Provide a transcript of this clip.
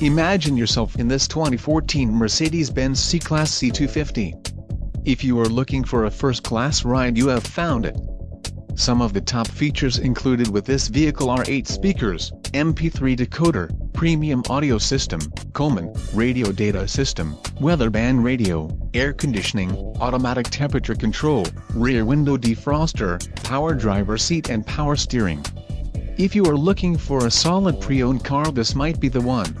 Imagine yourself in this 2014 Mercedes-Benz C-Class C250. If you are looking for a first-class ride you have found it. Some of the top features included with this vehicle are 8 speakers, MP3 decoder, premium audio system, Coleman, radio data system, weather band radio, air conditioning, automatic temperature control, rear window defroster, power driver seat and power steering. If you are looking for a solid pre-owned car this might be the one.